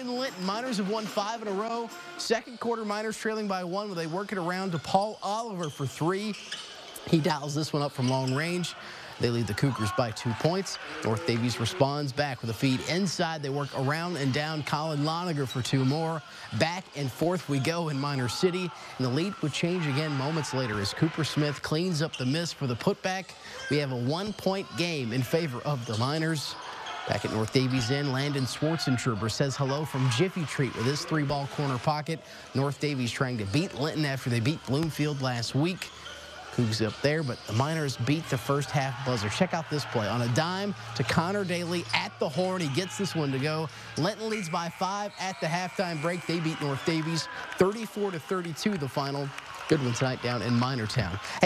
in Linton. Miners have won five in a row. Second quarter, Miners trailing by one, where they work it around to Paul Oliver for three. He dials this one up from long range. They lead the Cougars by two points. North Daviess responds back with a feed inside. They work around and down Colin Loniger for two more. Back and forth we go in Miner City. And the lead would change again moments later as Cooper Smith cleans up the miss for the putback. We have a one-point game in favor of the Miners. Back at North Daviess Inn, Landon Schwartzentruber says hello from Jiffy Treat with his three-ball corner pocket. North Daviess trying to beat Linton after they beat Bloomfield last week. Cougs up there, but the Miners beat the first half buzzer. Check out this play. On a dime to Connor Daly at the horn. He gets this one to go. Linton leads by five at the halftime break. They beat North Daviess 34 to 32 the final. Good one tonight down in Minortown. Hey,